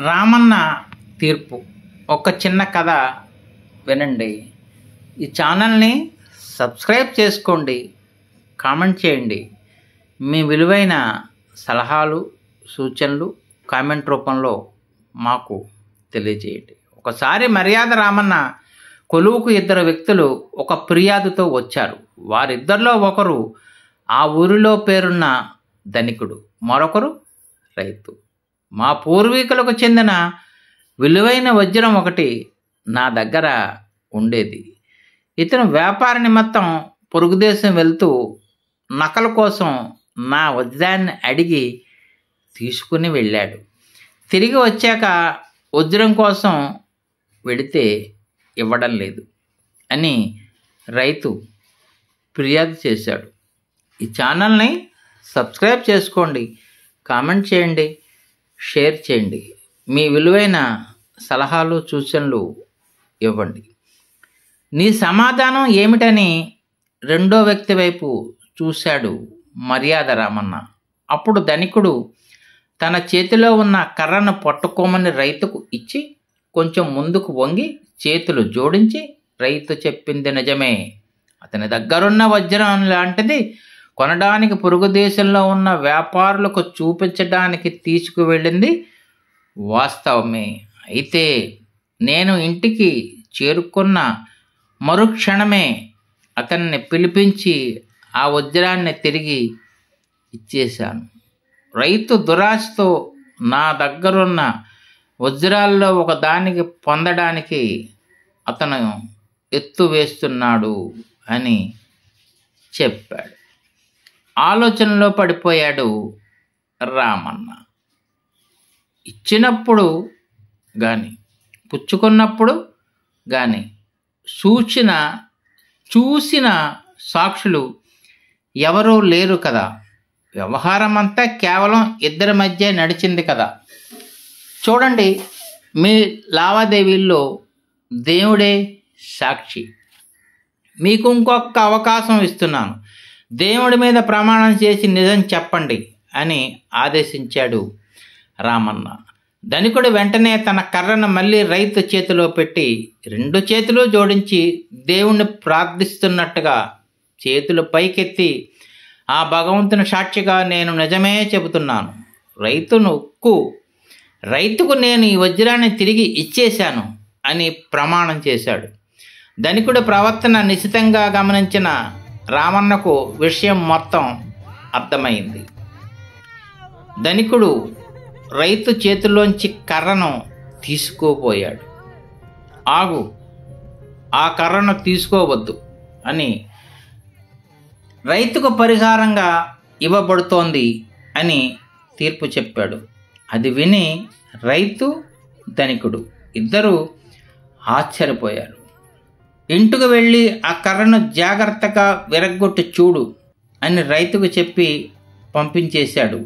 రామన్న తీర్పు. ఒక చిన్న కథ వినండి. ఈ ఛానల్ని సబ్స్క్రైబ్ చేసుకోండి. కామెంట్ చేయండి. మీ విలువైన సలహాలు సూచనలు కామెంట్ రూపంలో మాకు తెలియజేయండి. ఒకసారి మర్యాద రామన్న కొలువుకు ఇద్దరు వ్యక్తులు ఒక ఫిర్యాదుతో వచ్చారు. వారిద్దరిలో ఒకరు ఆ ఊరిలో పేరున్న ధనికుడు మరొకరు రైతు. మా పూర్వీకులకు చెందిన విలువైన వజ్రం ఒకటి నా దగ్గర ఉండేది. ఇతను వ్యాపార నిమిత్తం పొరుగుదేశం వెళ్తూ నకల కోసం నా వజ్రాన్ని అడిగి తీసుకుని వెళ్ళాడు. తిరిగి వచ్చాక వజ్రం కోసం వెడితే ఇవ్వడం లేదు అని రైతు ఫిర్యాదు చేశాడు. ఈ ఛానల్ని సబ్స్క్రైబ్ చేసుకోండి కామెంట్ చేయండి. షేర్ చేయండి. మీ విలువైన సలహాలు సూచనలు ఇవ్వండి. నీ సమాధానం ఏమిటని రెండో వ్యక్తి వైపు చూశాడు మర్యాద రామన్న. అప్పుడు ధనికుడు తన చేతిలో ఉన్న కర్రను పట్టుకోమని రైతుకు ఇచ్చి కొంచెం ముందుకు వంగి చేతులు జోడించి రైతు చెప్పింది నిజమే. అతని దగ్గరున్న వజ్రం లాంటిది కొనడానికి పొరుగు దేశంలో ఉన్న వ్యాపారులకు చూపించడానికి తీసుకువెళ్ళింది వాస్తవమే. అయితే నేను ఇంటికి చేరుకున్న మరుక్షణమే అతన్ని పిలిపించి ఆ వజ్రాన్ని తిరిగి ఇచ్చేశాను. రైతు దురాశతో నా దగ్గరున్న వజ్రాల్లో ఒక దానికి పొందడానికి అతను ఎత్తు వేస్తున్నాడు అని చెప్పాడు. ఆలోచనలో పడిపోయాడు రామన్న. ఇచ్చినప్పుడు కానీ పుచ్చుకున్నప్పుడు కానీ సూచన చూసిన సాక్షులు ఎవరూ లేరు కదా. వ్యవహారం అంతా కేవలం ఇద్దరి మధ్య నడిచింది కదా. చూడండి మీ లావాదేవీల్లో దేవుడే సాక్షి. మీకు ఇంకొక అవకాశం ఇస్తున్నాను. దేవుడి మీద ప్రమాణం చేసి నిజం చెప్పండి అని ఆదేశించాడు రామన్న. ధనికుడు వెంటనే తన కర్రను మళ్ళీ రైతు చేతిలో పెట్టి రెండు చేతులు జోడించి దేవుణ్ణి ప్రార్థిస్తున్నట్టుగా చేతులు పైకెత్తి ఆ భగవంతుని సాక్షిగా నేను నిజమే చెబుతున్నాను. రైతును ఉక్కు రైతుకు నేను ఈ వజ్రాన్ని తిరిగి ఇచ్చేశాను అని ప్రమాణం చేశాడు. ధనికుడు ప్రవర్తన నిశితంగా గమనించిన రామన్నకు విషయం మొత్తం అర్థమైంది. ధనికుడు రైతు చేతిలోంచి కర్రను తీసుకోపోయాడు ఆగు ఆ కర్రను తీసుకోవద్దు అని రైతుకు పరిహారంగా ఇవ్వబడుతోంది అని తీర్పు చెప్పాడు. అది విని రైతు ధనికుడు ఇద్దరూ ఆశ్చర్యపోయారు. ఇంటికి వెళ్ళి ఆ కర్రను జాగ్రత్తగా విరగ్గొట్టి చూడు అని రైతుకు చెప్పి పంపించేశాడు.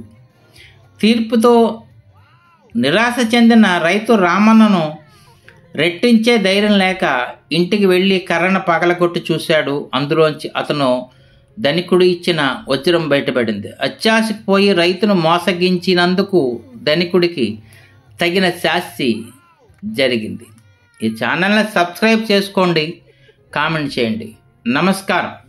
తీర్పుతో నిరాశ చెందిన రైతు రామన్నను రెట్టించే ధైర్యం లేక ఇంటికి వెళ్ళి కర్రను పగలగొట్టి చూశాడు. అందులోంచి అతను ధనికుడు ఇచ్చిన వజ్రం బయటపడింది. అత్యాశకు పోయి రైతును మోసగించినందుకు ధనికుడికి తగిన శాస్తి జరిగింది. ఈ ఛానల్ని సబ్స్క్రైబ్ చేసుకోండి. కామెంట్ చేయండి. నమస్కారం.